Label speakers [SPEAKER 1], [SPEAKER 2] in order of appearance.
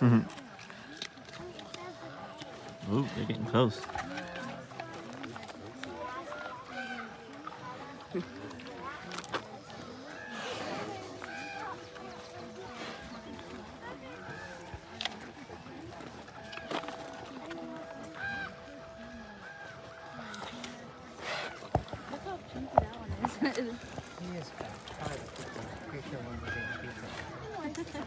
[SPEAKER 1] Mm-hmm. Ooh, they're getting close.
[SPEAKER 2] Look how pink that one is.
[SPEAKER 3] He is picture when we're in people.